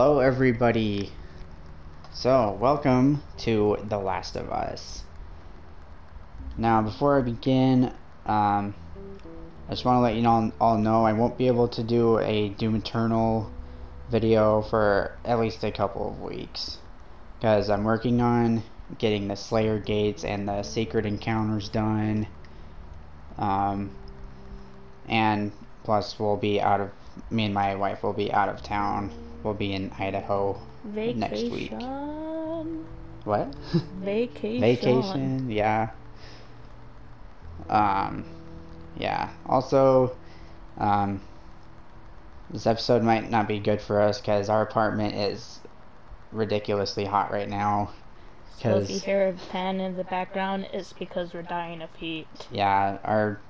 Hello, everybody. So, welcome to The Last of Us. Now, before I begin, um, I just want to let you all, all know I won't be able to do a Doom Eternal video for at least a couple of weeks. Because I'm working on getting the Slayer Gates and the Secret Encounters done. Um, and plus, we'll be out of, me and my wife will be out of town. We'll be in Idaho Vacation. next week. What? Vacation. Vacation, yeah. Um, yeah. Also, um, this episode might not be good for us because our apartment is ridiculously hot right now. So if you hear a fan in the background, it's because we're dying of heat. yeah, our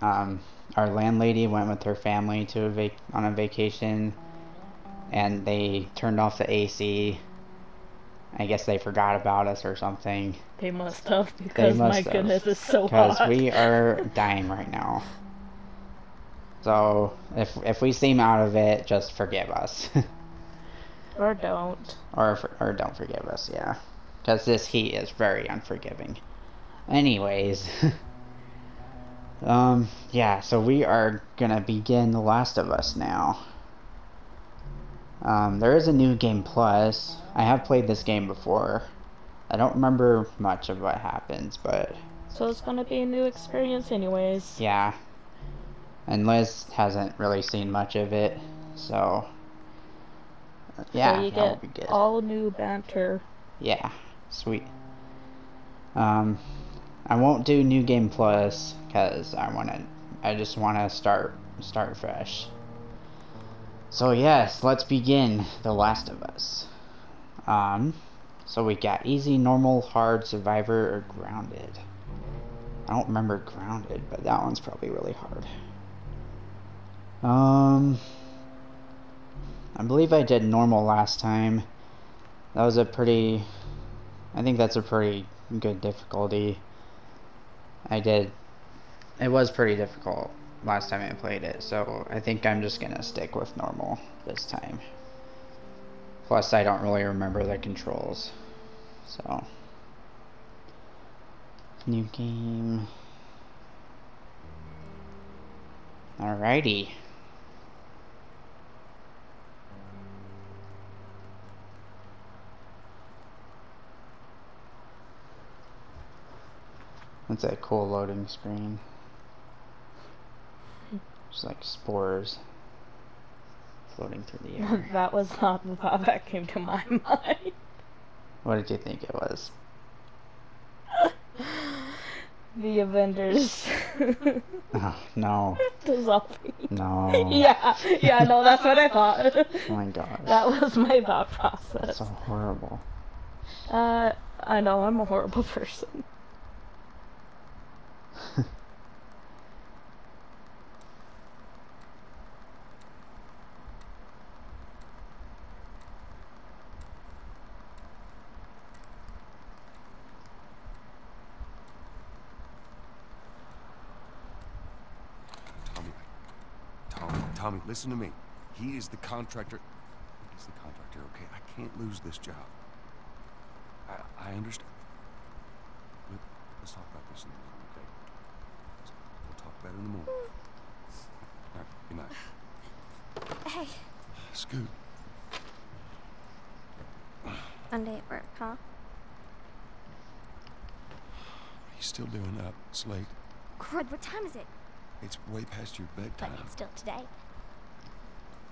um our landlady went with her family to a vac- on a vacation, and they turned off the AC. I guess they forgot about us or something. They must have because must my have, goodness, it's so hot. because we are dying right now. So if if we seem out of it, just forgive us, Or don't. or or don't forgive us, yeah, because this heat is very unforgiving. Anyways, um, yeah, so we are gonna begin The Last of Us now. Um, there is a new game plus. I have played this game before. I don't remember much of what happens, but So it's gonna be a new experience, anyways. Yeah. And Liz hasn't really seen much of it, so yeah, so you that get be good. all new banter. Yeah, sweet. Um, I won't do new game plus because I want to. I just want to start start fresh. So yes, let's begin The Last of Us. Um, so we got easy, normal, hard, survivor, or grounded. I don't remember grounded, but that one's probably really hard. Um, I believe I did normal last time. That was a pretty. I think that's a pretty good difficulty. I did. It was pretty difficult last time I played it, so I think I'm just gonna stick with normal this time. Plus, I don't really remember the controls, so. New game. Alrighty. That's a cool loading screen. Just like spores floating through the air. that was not the thought that came to my mind. what did you think it was? the Avengers. Oh, no, the zombie. no. Yeah, yeah, no, that's what I thought. Oh my gosh. That was my thought That's process. so horrible. Uh, I know I'm a horrible person. Tommy, Tommy, Tommy, listen to me. He is the contractor. He's the contractor, okay? I can't lose this job. I, I understand. Look, let's talk about this in the morning, okay? We'll talk about it in the morning. All right, good night. Hey, Scoot, Monday at work, huh? what are you still doing up? It's late. Crud, what time is it? It's way past your But bedtime. it's still today.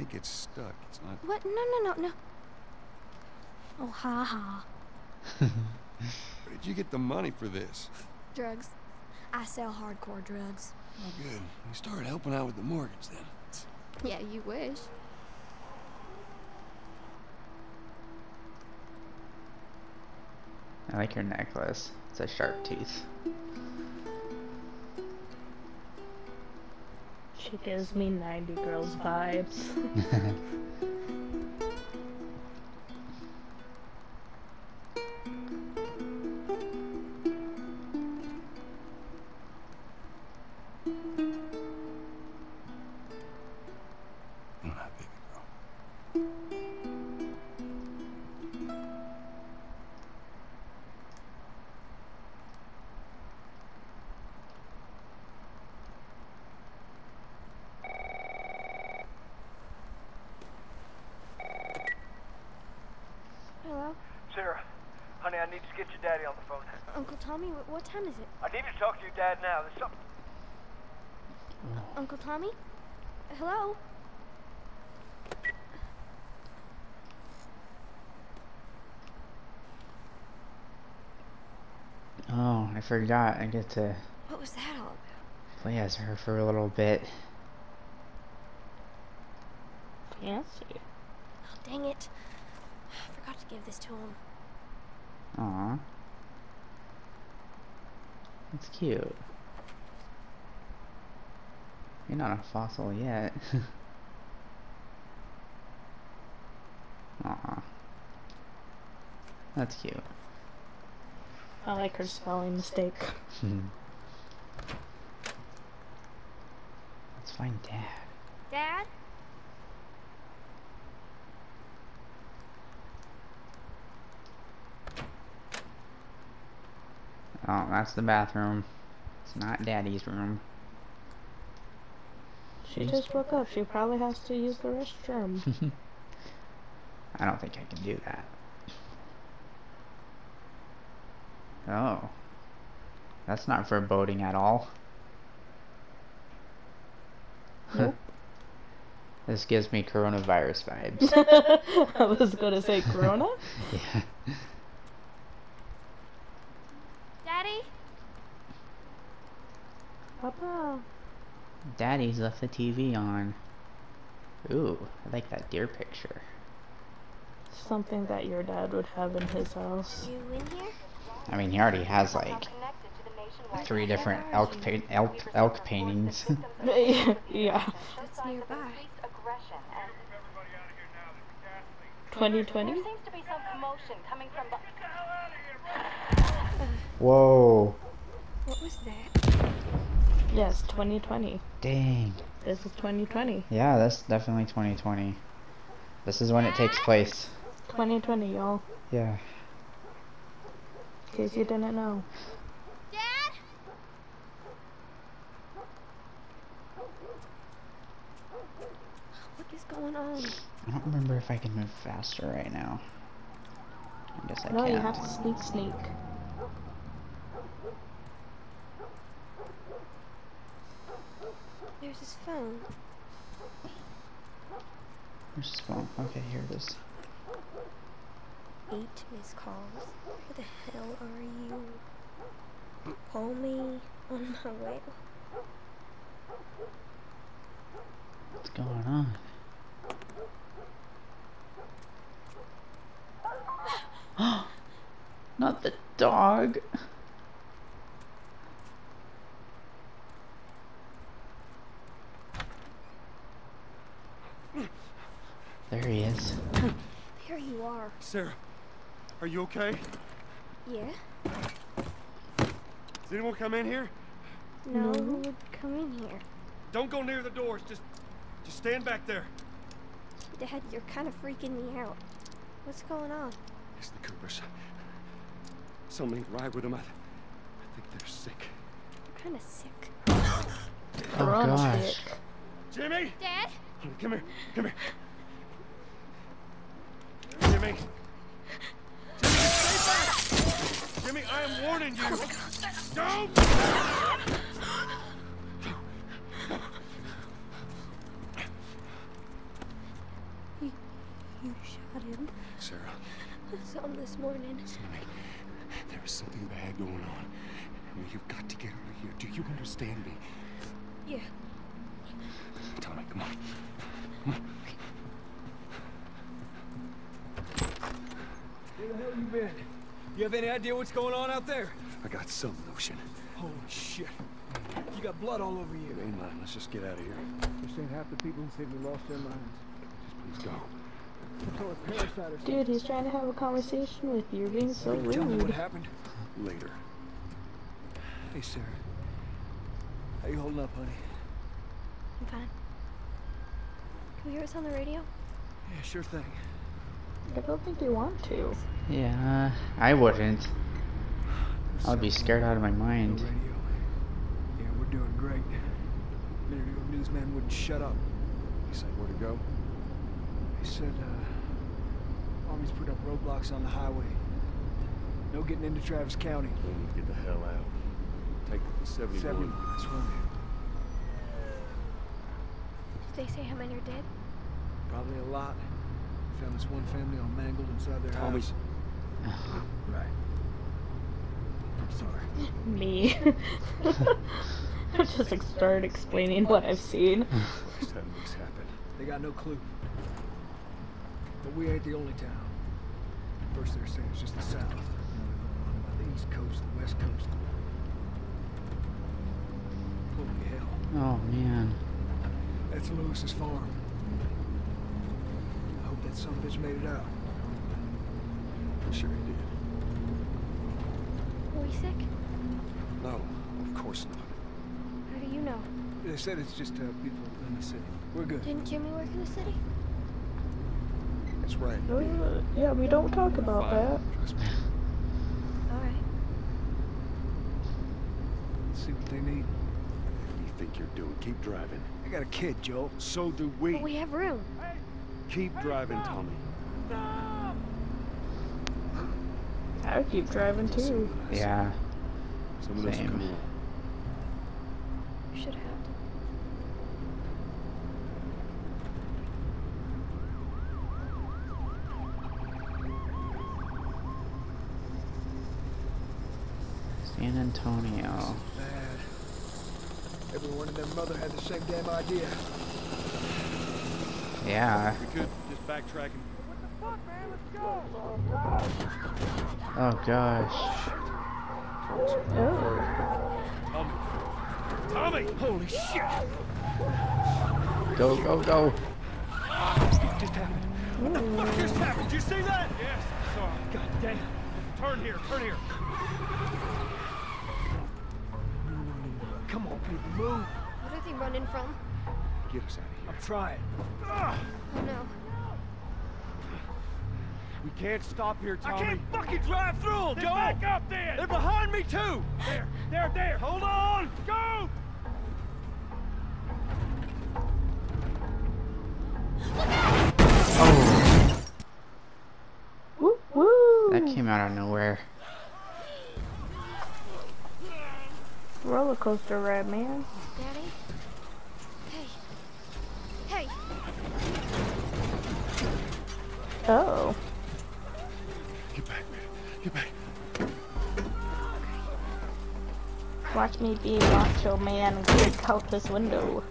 think it's stuck. It's not. What? No, no, no, no. Oh, ha ha. Where did you get the money for this? Drugs. I sell hardcore drugs. Oh, good. You started helping out with the mortgage then. Yeah, you wish. I like your necklace. It's a sharp tooth. She gives me 90 girls vibes. Uncle Tommy? Hello? Oh, I forgot. I get to What was that all about? play as her for a little bit. Fancy. Oh, dang it. I forgot to give this to him. Aw. That's cute. You're not a fossil yet. Aw. That's cute. I like her spelling mistake. Hmm. Let's find Dad. Dad? Oh, that's the bathroom. It's not Daddy's room. She just woke up. She probably has to use the restroom. I don't think I can do that. Oh. That's not foreboding at all. Nope. this gives me coronavirus vibes. I was gonna say Corona. yeah. Daddy? Papa. Daddy's left the TV on. Ooh, I like that deer picture. Something that your dad would have in his house. You in here? I mean, he already has like three different elk pa- elk elk paintings. yeah. That's nearby. 2020? There seems to be some commotion coming from the. Whoa! What was that? Yes, 2020. Dang. This is 2020. Yeah, that's definitely 2020. This is when it takes place. 2020, y'all. Yeah. In case you didn't know. Dad? What is going on? I don't remember if I can move faster right now. I guess I No, can't. you have to sneak sneak. There's his phone. Where's his phone? Okay, here it is. Eight missed calls. Where the hell are you? Call me on my way. What's going on? Not the dog. There he is. There you are. Sarah, are you okay? Yeah? Does anyone come in here? No, who would come in here? Don't go near the doors. Just, just stand back there. Dad, you're kind of freaking me out. What's going on? It's the Coopers. Something ain't right with them. I, th- I think they're sick. I'm kind of sick. Oh gosh. Jimmy, Dad? come here, come here. Jimmy. Jimmy, stay back. Jimmy, I am warning you. Don't. You, you shot him. Sarah, I saw him this morning. listen to me. There is something bad going on. You've got to get out of here. Do you understand me? Yeah. Tommy, come on. Come on. Where the hell you been? You have any idea what's going on out there? I got some notion. Holy shit. You got blood all over you. It ain't mine. Let's just get out of here. This ain't half the people in Sydney lost their minds. Just please go. Some sort of parasite. Dude, he's trying to have a conversation with you. You're being so rude. Tell me what happened. Later. Hey, Sarah. How you holding up, honey? I'm fine. Can we hear us on the radio? Yeah, sure thing. I don't think you want to. Yeah, I wouldn't. I'd be scared out of my mind. radio. Yeah, we're doing great. A minute ago, newsman wouldn't shut up. You say where to go? He said, uh, Army's put up roadblocks on the highway. No getting into Travis County. We get the hell out. Take the 71. 71, that's right. Did they say how many are dead? Probably a lot. Found this one family all mangled inside their Tommy's. house. Right. I'm sorry. Me. I just like, started explaining what I've seen. Just having this happen. They got no clue. But we ain't the only town. First they're saying it's just the south. Now they're going on about the east coast, the west coast. Holy hell. Oh man. That's Lewis's farm. I hope that some bitch made it out. I'm sure he did. Were we sick? No, of course not. How do you know? They said it's just uh, people in the city. We're good. Didn't Jimmy work in the city? That's right. Uh, yeah, we don't talk about that. Trust me. Alright. Let's see what they need. What do you think you're doing? Keep driving. I got a kid, Joel. So do we. But we have room. Keep driving, Tommy. I would keep driving too. Yeah. Someone else Same. come along. You should have. San Antonio. Bad. Everyone and their mother had the same damn idea. Yeah. We could just backtrack and Oh gosh. Oh. Tommy. Tommy! Holy shit! Go go go. What just happened? What the fuck just happened? Did you see that? Yes, I saw him. God damn. Turn here, turn here. Come on, people, move. What are they running from? Get us out of here. I'm trying. Oh no. We can't stop here, Tommy. I can't fucking drive through them, Then Joel! back up then! They're behind me, too! There, there, there! Hold on! Go! Oh, Woo woo! that came out of nowhere. Roller coaster ride, man. Daddy? Oh. Get back, man. Get back. Watch me be a macho man and kick out this window.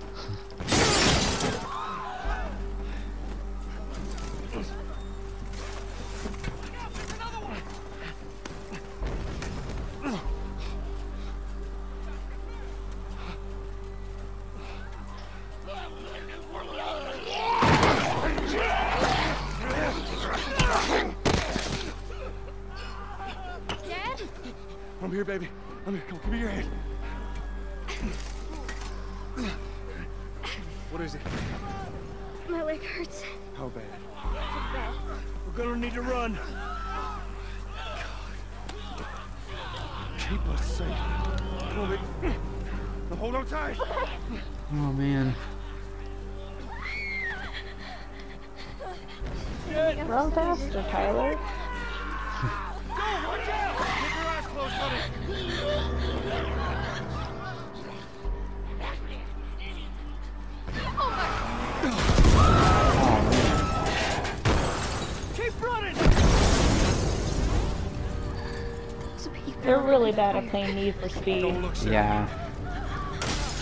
They're really bad at playing Need for Speed. Don't look, Yeah.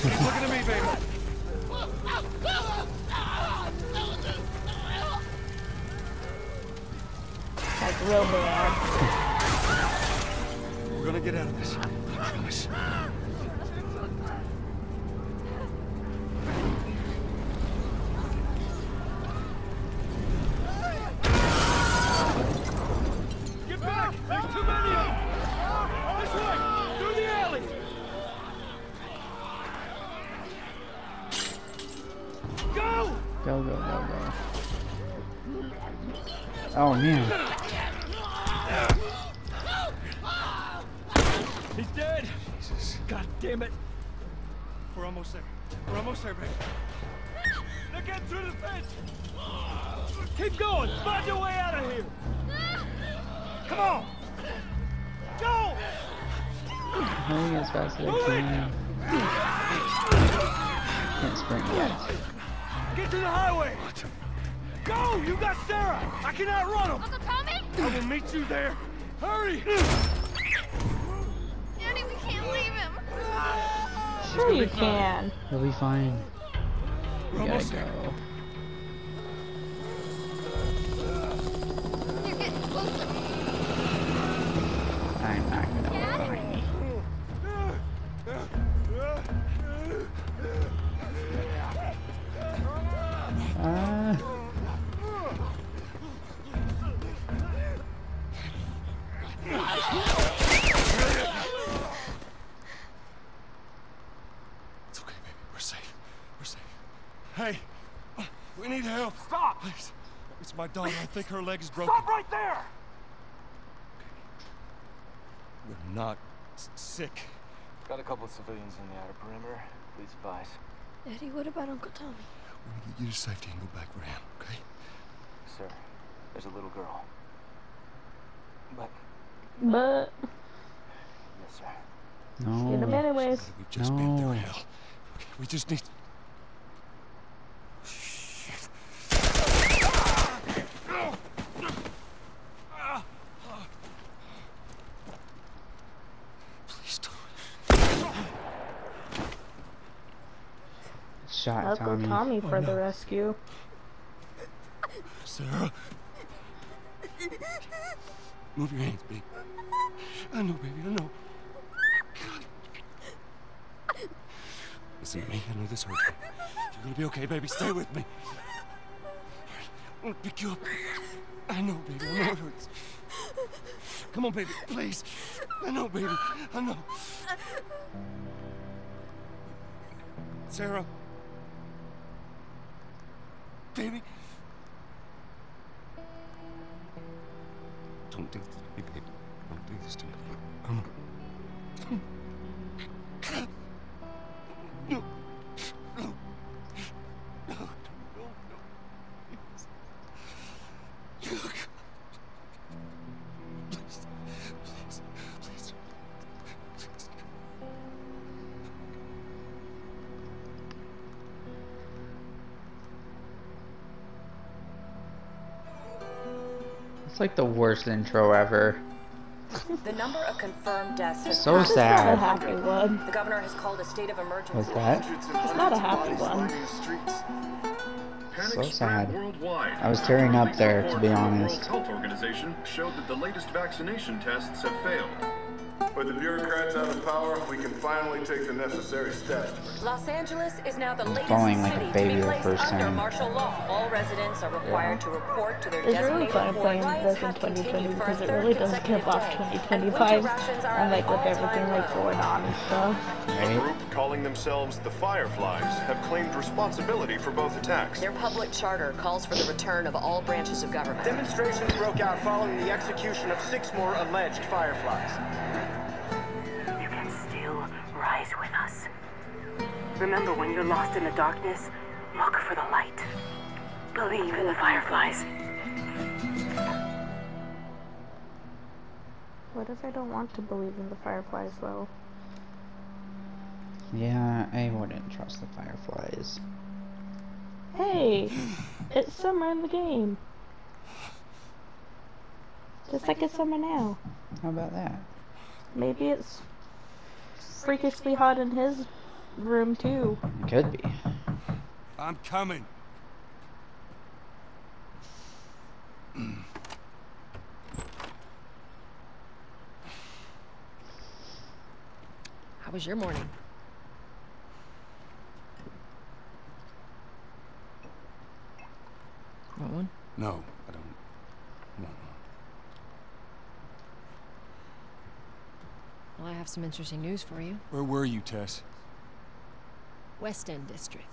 Keep at me, baby. Like real bad. We're gonna get out of this. It's. I think her leg is broken. Stop right there! We're not sick. Got a couple of civilians in the outer perimeter. Please advise. Daddy, what about Uncle Tommy? We're gonna get you to safety and go back for him, okay? Sir, there's a little girl. But, But yes, sir. get him no. anyways. We've just been through hell. Okay, we just need. Shit. Please don't. Shot Let's go Tommy. Tommy oh, for Oh, the rescue. Sarah. Move your hands, baby. I know, baby, I know. Listen to me, I know this hurts. You're gonna be okay, baby. Stay with me. I'm gonna pick you up. I know, baby, I know it hurts. Come on, baby, please. I know, baby, I know. Sarah. Baby. Don't do this to me, baby. Don't do this to me. It's like the worst intro ever. The number of confirmed deaths has So passed It's not a sad. happy one. The governor has called a state of emergency. What's that? It's not a happy one. So sad. I was tearing up there, to be honest. Health Organization showed that the latest vaccination tests have failed. With the bureaucrats out of power, we can finally take the necessary steps. Los Angeles is now the latest falling like a city baby to the be placed first under time. martial law. All residents are required to report to their It's really fun playing this in 2020 continued for a because it really does consecutive give off day, 2020 and winter vibes. rations are And like with everything like going on and stuff. A group calling themselves the Fireflies have claimed responsibility for both attacks. Their public charter calls for the return of all branches of government. Demonstrations broke out following the execution of six more alleged Fireflies. Remember, when you're lost in the darkness, look for the light. Believe in the fireflies. What if I don't want to believe in the fireflies though? Yeah, I wouldn't trust the fireflies. Hey, it's summer in the game. Just like it's summer now. How about that? Maybe it's freakishly hot in his room too. Could be. I'm coming. How was your morning? Want one? No, I don't want one. Well, I have some interesting news for you. Where were you, Tess? West End District.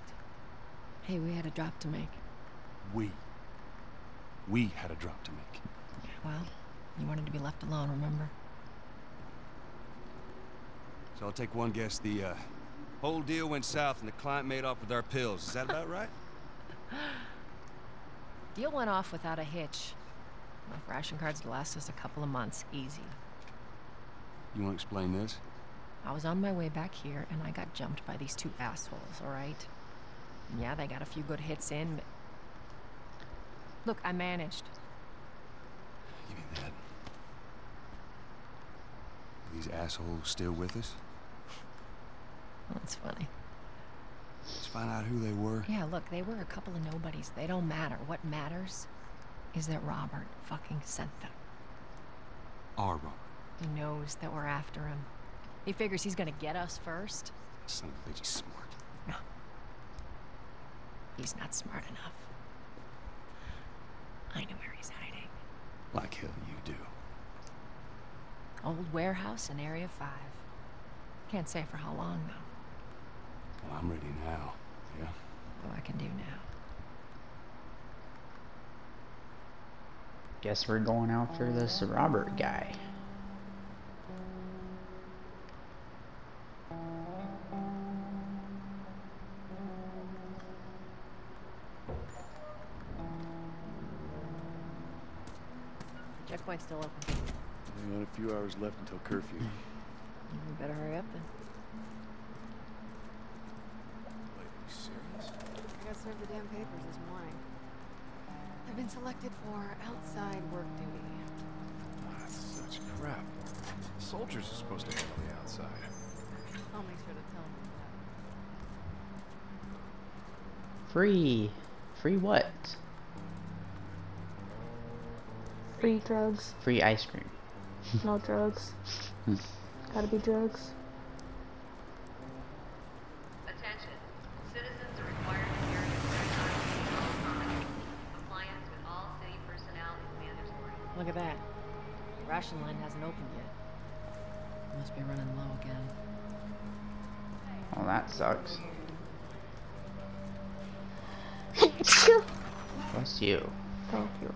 Hey, we had a drop to make. We. We had a drop to make. Well, you wanted to be left alone, remember? So I'll take one guess. The uh, whole deal went south and the client made off with our pills. Is that about right? Deal went off without a hitch. Enough ration cards to last us a couple of months, easy. You want to explain this? I was on my way back here and I got jumped by these two assholes, alright? Yeah, they got a few good hits in, but... Look, I managed. You mean that? Are these assholes still with us? That's funny. Let's find out who they were. Yeah, look, they were a couple of nobodies. They don't matter. What matters is that Robert fucking sent them. Our Robert. He knows that we're after him. He figures he's gonna get us first. Son of a bitch, he's smart. No. He's not smart enough. I know where he's hiding. Like hell you do. Old warehouse in Area 5. Can't say for how long, though. Well, I'm ready now. Yeah? What I can do now. Guess we're going after this oh. Robert guy. Few hours left until curfew. Hmm. You better hurry up then. Wait, are you serious? I got served the damn papers this morning. I've been selected for outside work duty. Oh, that's such crap. Soldiers are supposed to handle the outside. I'll make sure to tell them Free. Free what? Free drugs. Free ice cream. No drugs. Hmm. Gotta be drugs. Attention. Citizens are required to carry a clear at all times. Compliance with all city personnel is mandatory. Look at that. Ration line hasn't opened yet. Must be running low again. Well, that sucks. Bless you. Thank you.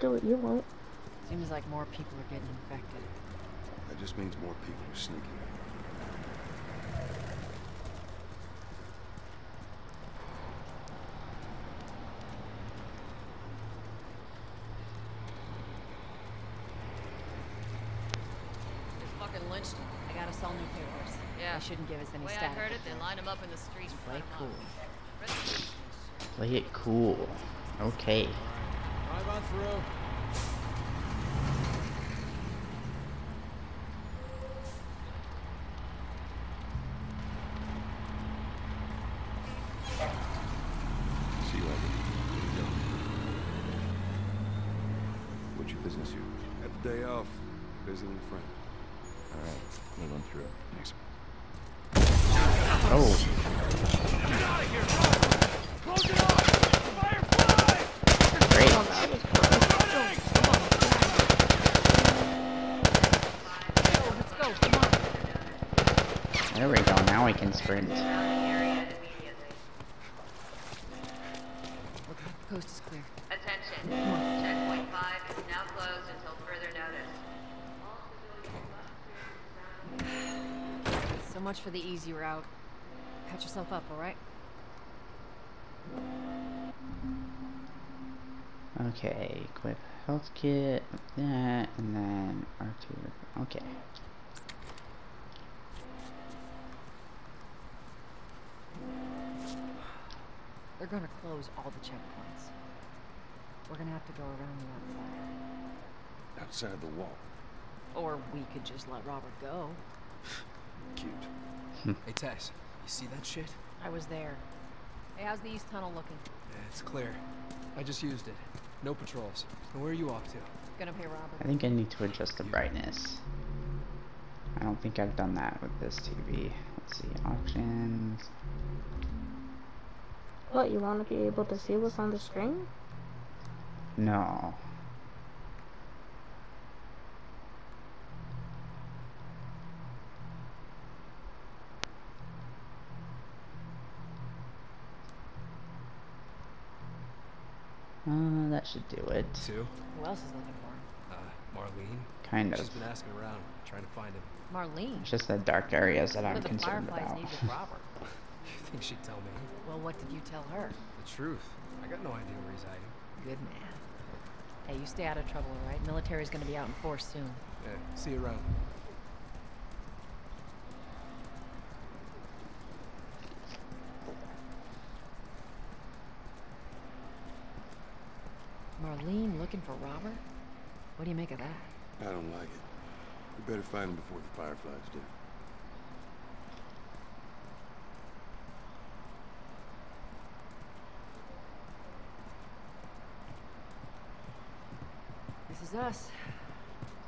Do what you want. Seems like more people are getting infected. That just means more people are sneaking. Just fucking lynched him. Got us all new papers. Yeah. They shouldn't give us any Way I heard it, they line him up in the street. Play cool. Play it cool. Okay. Through. See you later. There you go. What's your business here? Had the day off. Visiting a friend. All right, we'll run through. Thanks. Oh. Close it off! Firefly! Great. Let's go, come on. There we go. Now we can sprint. Look, the coast is clear. Attention. Checkpoint 5 is now closed until further notice. So much for the easy route. Catch yourself up, alright? Okay. Equip health kit. with That and then R2. Okay. They're gonna close all the checkpoints. We're gonna have to go around the outside. Outside the wall. Or we could just let Robert go. Cute. Hey, Tess, you see that shit? I was there. Hey, how's the east tunnel looking? It's clear. I just used it. No patrols. And where are you off to? Gonna pay Robert. I think I need to adjust the brightness. I don't think I've done that with this TV. Let's see, options. What, you want to be able to see what's on the screen? No. Uh, that should do it. Two? Who else is looking for him? Uh, Marlene. Kind She's of. been asking around, trying to find him. Marlene. It's just the dark areas that What I'm the concerned Fireflies about. need with Robert? You think she'd tell me? Well, what did you tell her? The truth. I got no idea where he's hiding. Good man. Hey, you stay out of trouble, all right? Military's gonna be out in force soon. Yeah, see you around. Marlene looking for Robert? What do you make of that? I don't like it. We better find him before the Fireflies do. This is us.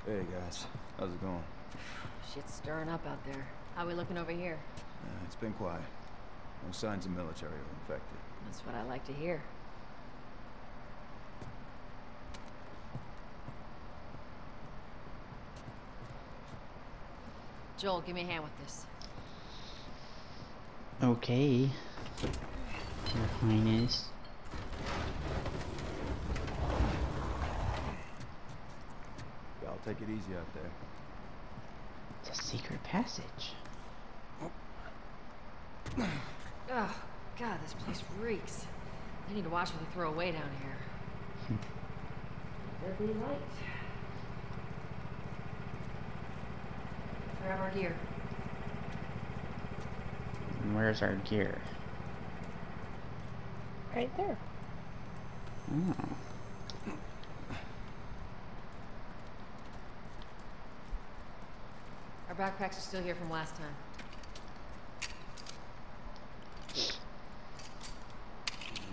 Hey guys, how's it going? Shit's stirring up out there. How are we looking over here? Uh, it's been quiet. No signs of military or infected. That's what I like to hear. Joel, give me a hand with this. Okay. Your Highness. Take it easy out there. It's a secret passage. Oh, God, this place reeks. I need to watch what we throw away down here. There'll be light. Grab our gear. And where's our gear? Right there. Oh. Backpacks are still here from last time.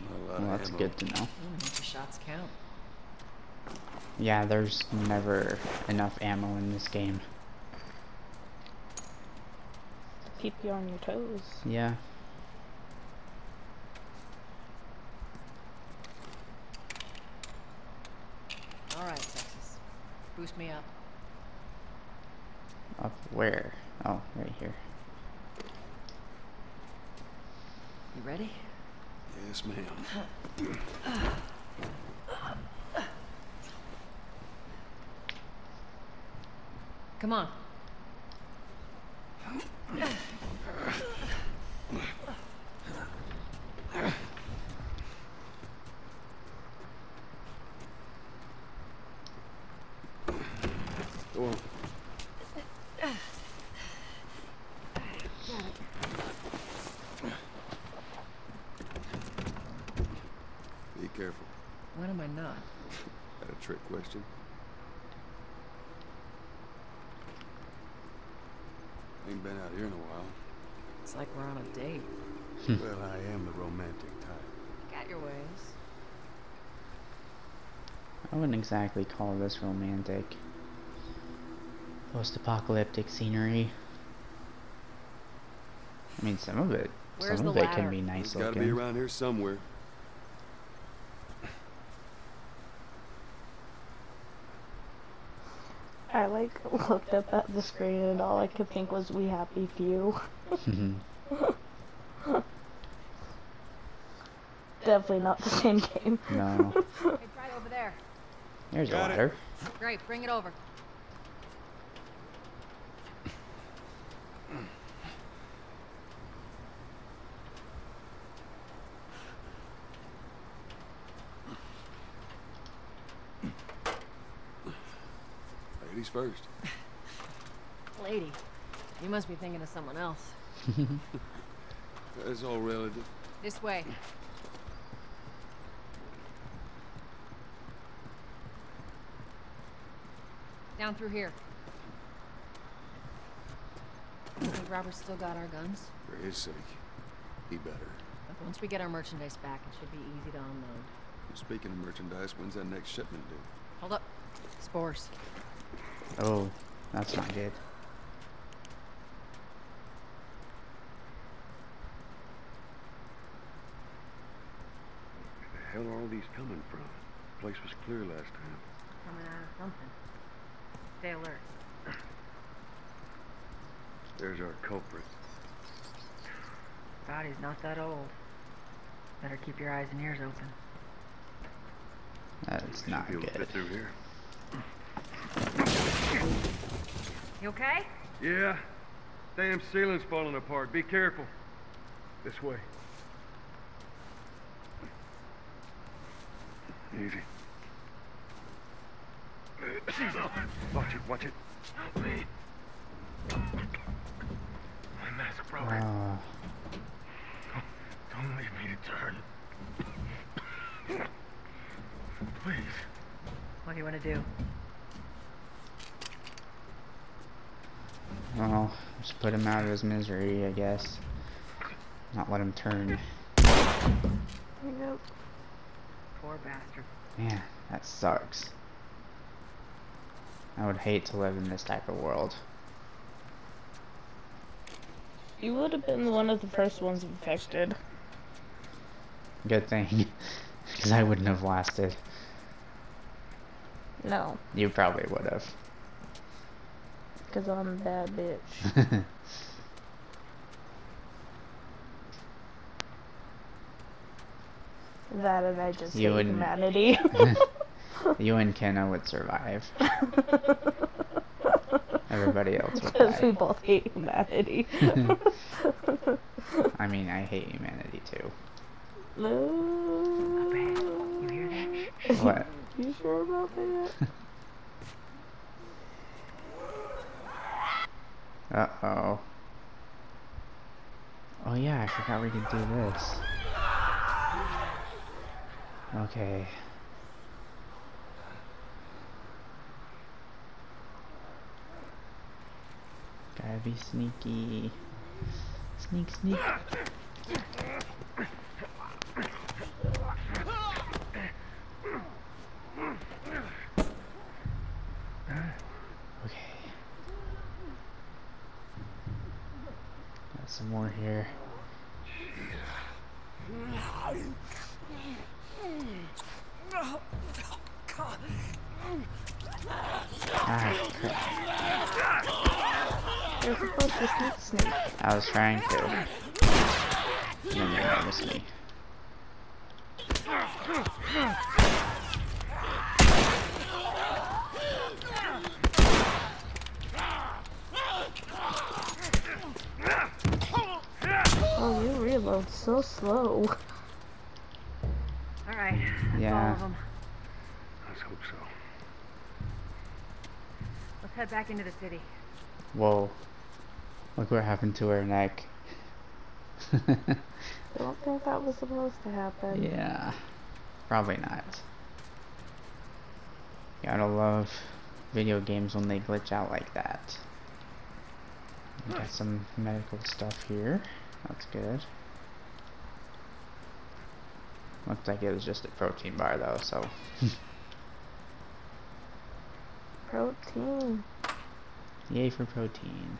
Not a lot Well, that's ammo. good to know. Mm, make the shots count. Yeah, there's never enough ammo in this game. Keep you on your toes. Yeah. All right, Texas. Boost me up. Up where? Oh, right here. You ready? Yes, ma'am. Come on. Go on. Be careful. When am I not? Got a trick question? Ain't been out here in a while. It's like we're on a date. well, I am the romantic type. Got your ways. I wouldn't exactly call this romantic. Post-apocalyptic scenery. I mean, some of it, Where's some of the it can be nice It's gotta looking. be around here somewhere. I like looked up at the screen and all I could think was "We Happy Few." Mm-hmm. Definitely not the same game. no. Hey, try over there. There's a Got it. ladder. Great, bring it over. Ladies first. Lady, you must be thinking of someone else. That's all relative. This way. Down through here. You think Robert's still got our guns? For his sake, he better. Once we get our merchandise back, it should be easy to unload. Speaking of merchandise, when's that next shipment due? Hold up. Spores. Oh, that's not good. Where the hell are all these coming from? The place was clear last time. Coming out of something. Stay alert. There's our culprit. Body's not that old. Better keep your eyes and ears open. That's not Be able to good. fit through here. You okay? Yeah. Damn ceiling's falling apart. Be careful. This way. Easy. Watch it, watch it. Help me. My mask broke. Oh, Don't leave me to turn. Please. What do you want to do? well, just put him out of his misery, I guess. Not let him turn. Yep. Poor bastard. Man, that sucks. I would hate to live in this type of world. You would have been one of the first ones infected. Good thing. Because I wouldn't have lasted. No, You probably would have. because I'm a bad bitch. that and I just You hate wouldn't- humanity. you and Kenna would survive. Everybody else would Because we both hate humanity. I mean, I hate humanity too. no. You hear that? What? You sure about that? Uh oh. Oh yeah, I forgot we could do this. Okay. Gotta be sneaky. Sneak, sneak. Okay. Got some more here. Ah, crap. You're supposed to sneak sneak. I was trying to. And then you noticed me. Oh, you reload so slow. All right. That's all Yeah. of them. Let's hope so. Let's head back into the city. Whoa. Look what happened to her neck. I don't think that was supposed to happen. yeah. Probably not. Gotta love video games when they glitch out like that. We Got some medical stuff here. That's good. Looks like it was just a protein bar though, so. Protein. Yay for protein.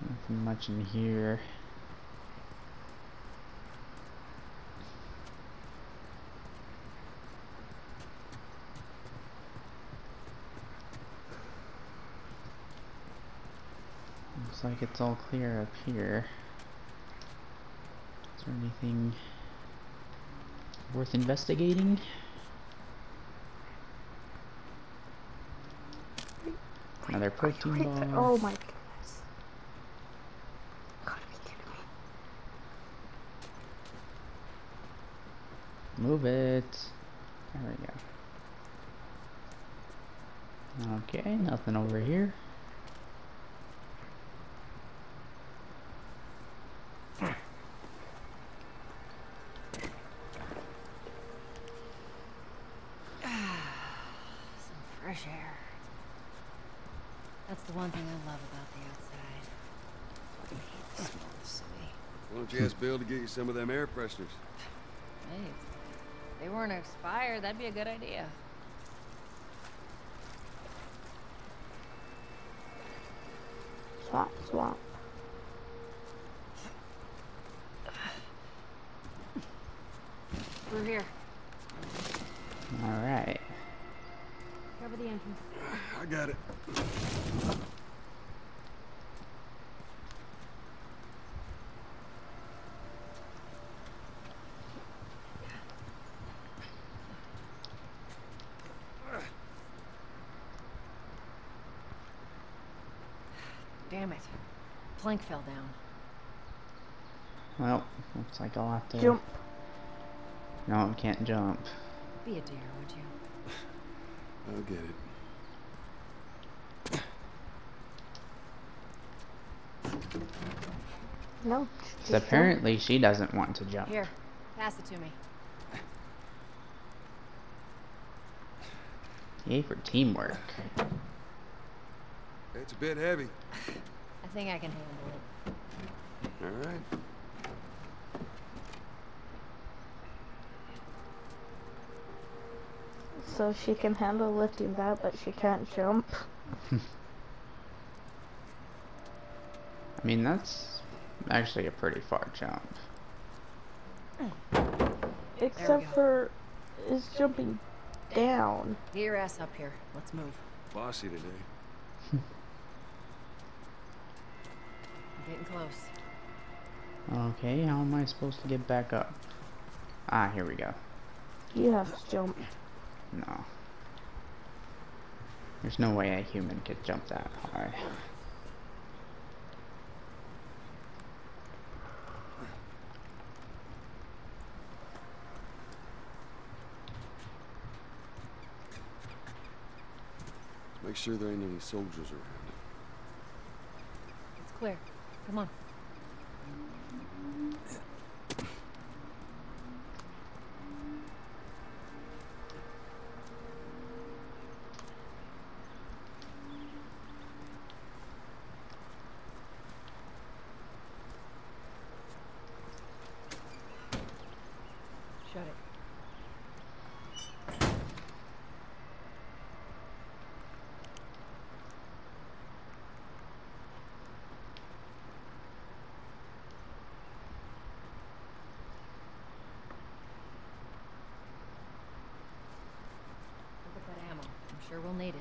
Nothing much in here. Looks like it's all clear up here. Is there anything worth investigating? Another protein bar. oh my goodness. Gotta be kidding me. Move it. There we go. Okay, nothing over here. Ah, some fresh air. That's the one thing I love about the outside. I hate the smell of the city. Why don't you ask Bill to get you some of them air fresheners? Hey, if they weren't expired, that'd be a good idea. Swap, swap. We're here. Alright. Cover the entrance. I got it. Damn it. Plank fell down. Well, looks like I'll have to... Jump. No, I can't jump. Be a dear, would you? I'll get it. No. So apparently she doesn't want to jump. Here, pass it to me. Yay for teamwork. It's a bit heavy. I think I can handle it. All right. So she can handle lifting that, but she can't jump. I mean, that's actually a pretty far jump. Hmm. Except for is jumping down. Get your ass up here. Let's move. Bossy today. Getting close. Okay, how am I supposed to get back up? Ah, here we go. You have to jump. No. There's no way a human could jump that high. Make sure there ain't any soldiers around. It's clear. Come on. Shut it. Look at that ammo. I'm sure we'll need it.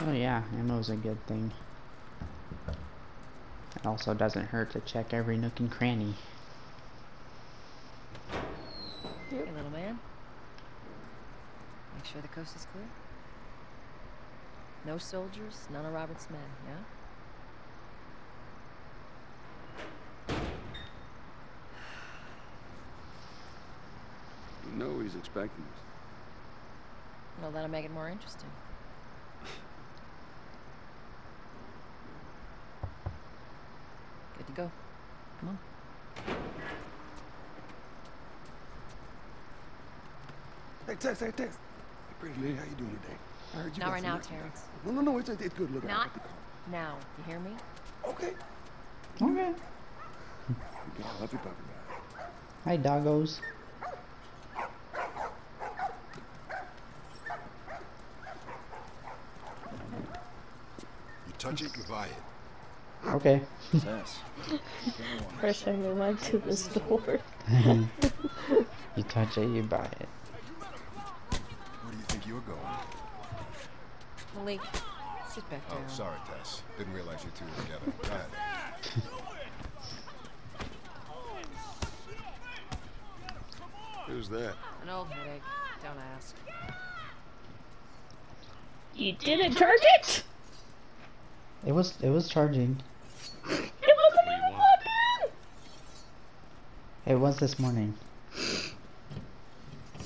Oh yeah, ammo's a good thing. It also doesn't hurt to check every nook and cranny. Hey, little man. Make sure the coast is clear. No soldiers, none of Robert's men, yeah? You know he's expecting us. Well, that'll make it more interesting. Good to go. Come on. Hey, Tess, hey, Tess. Hey, pretty lady, how you doing today? I heard you Not got right some now. Terrence. No, no, no, it's, it's good. Look Not now. You hear me? Okay. Okay. You got a lovely puppy back. Hi, doggos. You touch it, you buy it. Okay. Tess. First time we went to the store. you touch it, you buy it. Where do you think you're going? Malik, sit back oh, down. Oh, sorry, Tess. Didn't realize you two were together. Go ahead. Who's that? An old headache. Don't ask. You didn't charge it? It was it was charging. It wasn't even plugged in! It was this morning.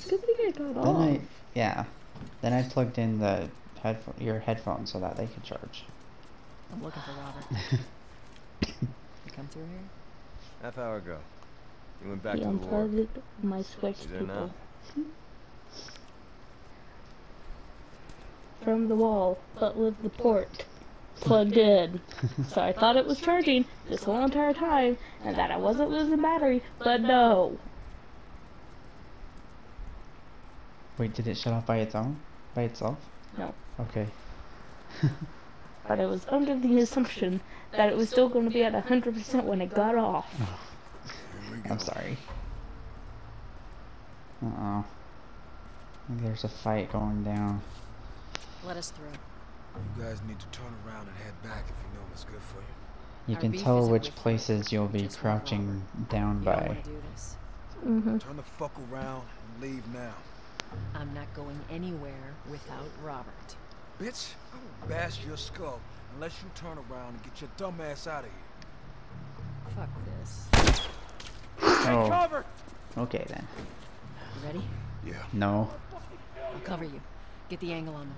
Good thing I got Then off. I yeah. Then I plugged in the headphone your headphones so that they could charge. I'm looking for Robert. you come through here? Half hour ago. He went back He to the war. unplugged my Switch He's now. people. from the wall, but with the port plugged in. So I thought it was charging this whole entire time and that I wasn't losing battery, but no. Wait, did it shut off by its own? By itself? No. Okay. But I was under the assumption that it was still going to be at 100% when it got off. I'm sorry. Uh-oh. There's a fight going down. Let us through. You guys need to turn around and head back if you know what's good for you. You Our can tell which with you, places you'll be just crouching down by. do. Mm-hmm. Turn the fuck around and leave now. I'm not going anywhere without Robert. Bitch, I will bash your skull unless you turn around and get your dumb ass out of here. Fuck this. Oh. Cover! Okay then. You ready? Yeah. No. I'll cover you. Get the angle on them.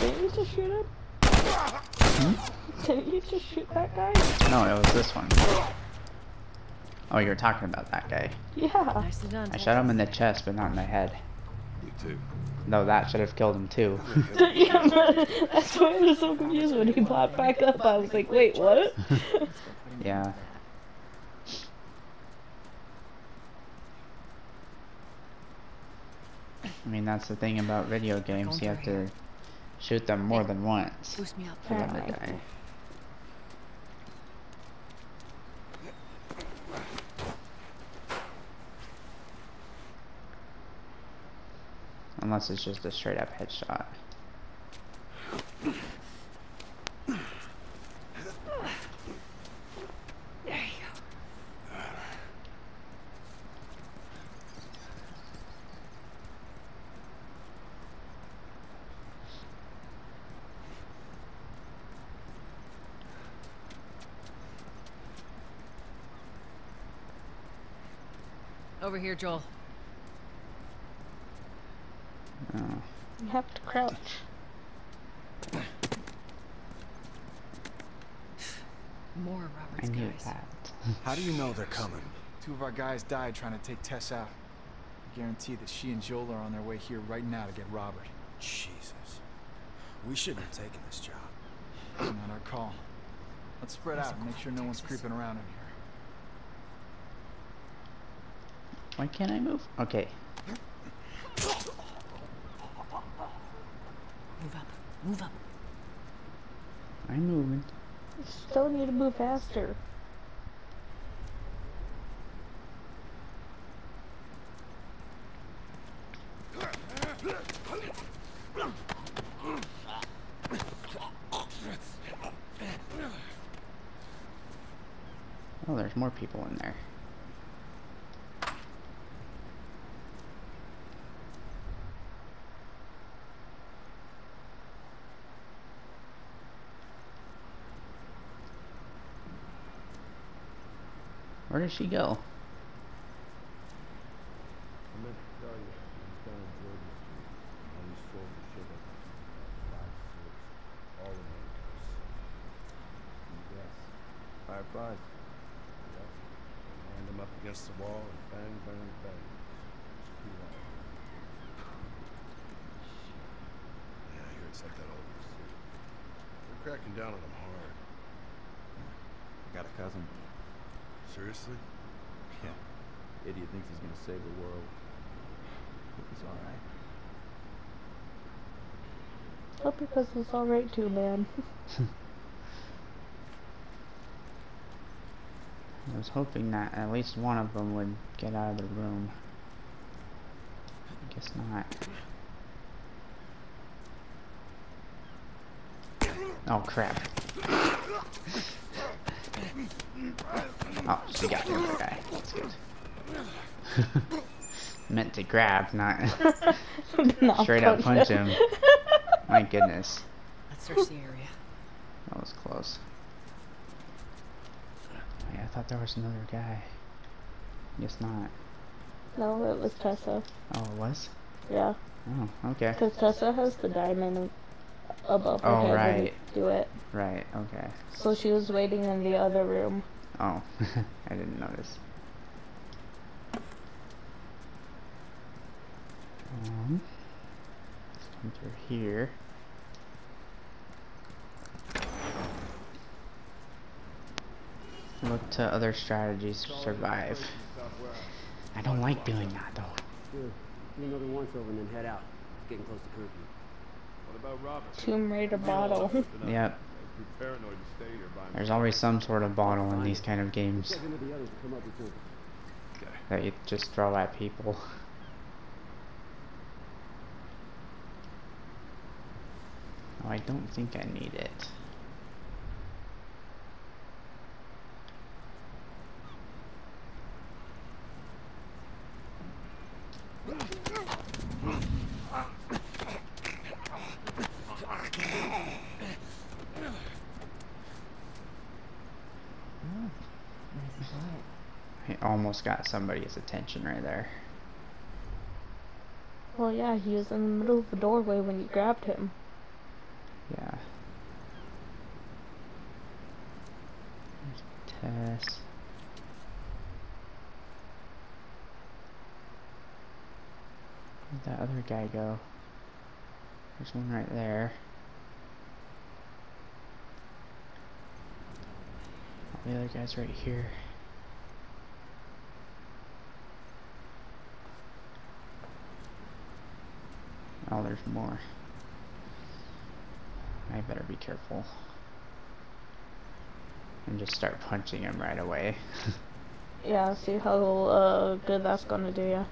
Didn't you just shoot him? Hmm? Didn't you just shoot that guy? No, it was this one. Oh, you're talking about that guy. Yeah. Nicely done. I shot him in the chest, but not in the head. You too. No, that should have killed him too. yeah, that's why I was so confused when he popped back up. I was like, wait, what? yeah. I mean, that's the thing about video games. You have to shoot them more than once Boost me up. for them to die. Unless it's just a straight up headshot. There you go. Over here, Joel. Oh. You have to crouch. More I Robert's knew guys. that. How do you know they're coming? Two of our guys died trying to take Tess out. I guarantee that she and Joel are on their way here right now to get Robert. Jesus. We shouldn't have taken this job. It's not our call. Let's spread out and make sure no one's creeping around in here. Why can't I move? Okay. Move up. Move up. I'm moving. You still need to move faster. Oh, there's more people in there. Where did she go? I meant to tell you, I'm down Jordan Street. All these soldiers showed up. Five, six, all of them. Yes. Fireflies. Yep. They lined them up against the wall and bang, bang, bang. Just too loud. Yeah, I hear it's like that all over the city. They're cracking down on them hard. I got a cousin. Seriously? Yeah. Idiot thinks he's gonna save the world. Hope he's alright. Hope your cousin's alright too, man. I was hoping that at least one of them would get out of the room. I guess not. Oh crap. Oh, she got the other guy. That's good. Meant to grab, not Not straight up punch punch him. My goodness. Let's search the area. That was close. Wait, I thought there was another guy. Guess not. No, it was Tessa. Oh, it was? Yeah. Oh, okay. Because Tessa has the diamond above her Oh, head when right. do it. Right, okay. So she was waiting in the other room. Oh, I didn't notice. Um, let's come through here. Look to other strategies to survive. I don't like doing that though. Good. Do another once over and then head out. It's getting close to curfew. What about Robert? Tomb Raider bottle. Yep. Too paranoid to stay here by There's always some sort of bottle in these kind of games Check into the others and come up with something. that you just throw at people. Oh, I don't think I need it. I almost got somebody's attention right there. Well, yeah, he was in the middle of the doorway when you grabbed him. Yeah. Tess. Where'd that other guy go? There's one right there. The other guy's right here. Oh, there's more. I better be careful. And just start punching him right away. Yeah, see how uh, good that's gonna do ya.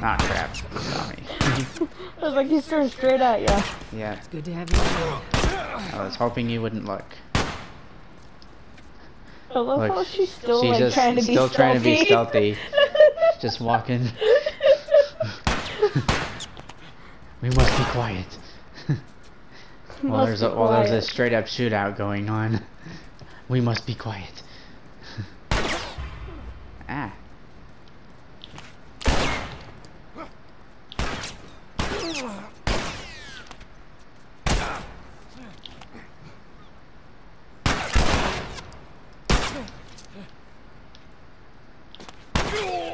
Ah, crap. Got me. I was like, he's turned straight at ya. yeah. It's good to have you around. I was hoping you wouldn't look. I love Look, how she's still she's like just trying to be still stealthy. trying to be stealthy. just walking. We must be quiet. well, there's a, there's a straight up shootout going on. We must be quiet. ah.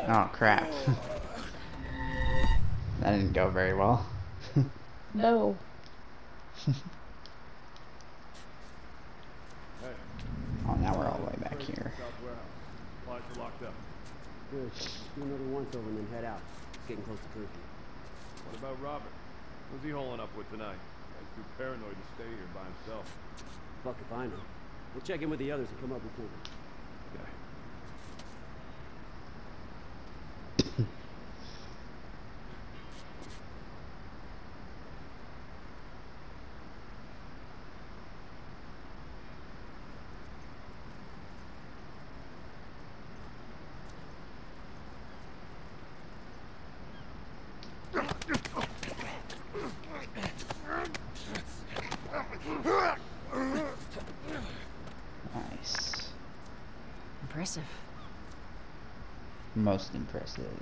Oh crap. that didn't go very well. No. Oh, now we're all the way back here. South warehouse. Are locked up. Good. Do another once over and then head out. It's getting close to curfew. What about Robert? What's he holing up with tonight? Guy's too paranoid to stay here by himself. Fuck if I know. We'll check in with the others and come up with something. Okay. Nice. Impressive. Most impressive.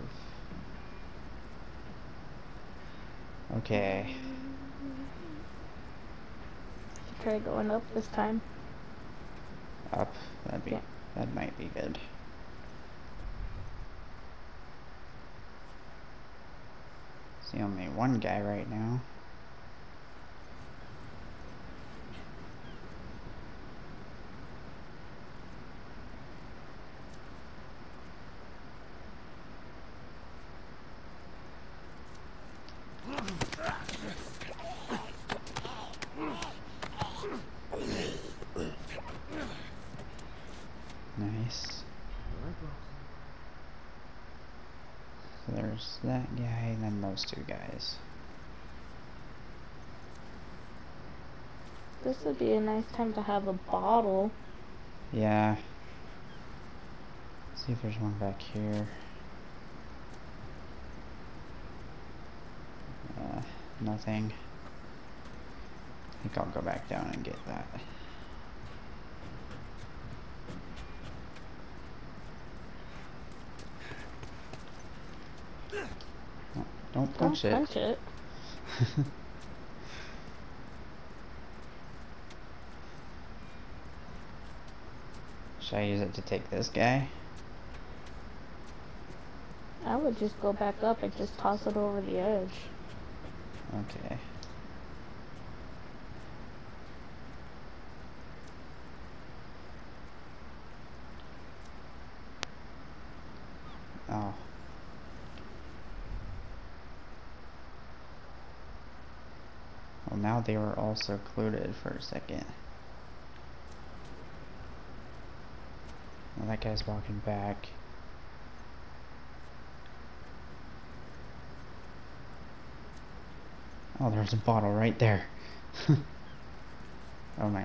Okay. Try going up this time. Up. That'd be. That might be good. See only one guy right now. would be a nice time to have a bottle. Yeah. Let's see if there's one back here. Uh, nothing. I think I'll go back down and get that. Don't punch, don't punch it. Should I use it to take this guy? I would just go back up and just toss it over the edge. Okay. Oh. Well, now they were all secluded for a second. That guy's walking back. Oh, there's a bottle right there. oh my.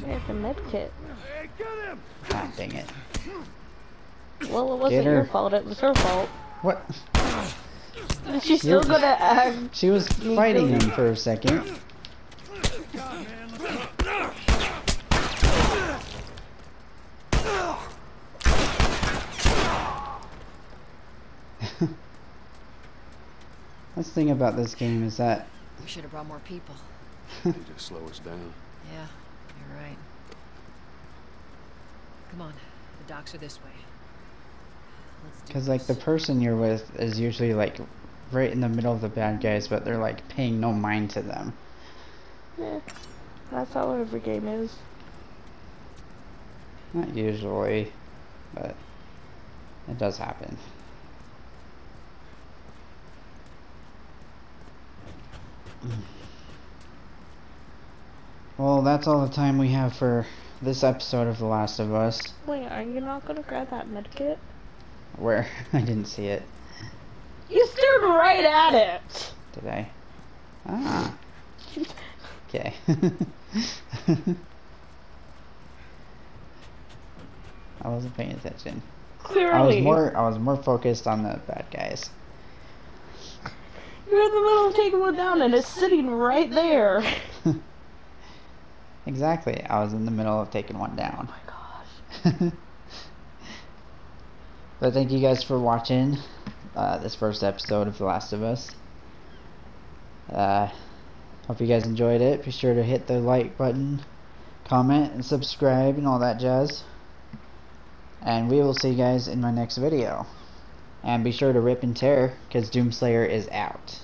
There's a med kit. Ah, dang it. Well, it wasn't your fault, it was her fault. What? She's still You're- gonna act. She was uh, fighting him for a second. That's the thing about this game is that We should have brought more people. They just slow us down. Yeah, you're right. Come on, the docks are this way. Let's do Because, like, the person you're with is usually, like, right in the middle of the bad guys, but they're, like, paying no mind to them. Yeah, that's how every game is. Not usually, but it does happen. Well, that's all the time we have for this episode of The Last of Us. Wait, are you not gonna grab that med kit? Where I didn't see it. You stared right at it! Did I? Ah. Okay. I wasn't paying attention. I was Clearly. more I was more focused on the bad guys. You're in the middle of taking one down and it's sitting right there. Exactly. I was in the middle of taking one down. Oh my gosh. But thank you guys for watching uh, this first episode of The Last of Us. Uh, hope you guys enjoyed it. Be sure to hit the like button, comment, and subscribe, and all that jazz. And we will see you guys in my next video. And be sure to rip and tear, because Doomslayer is out.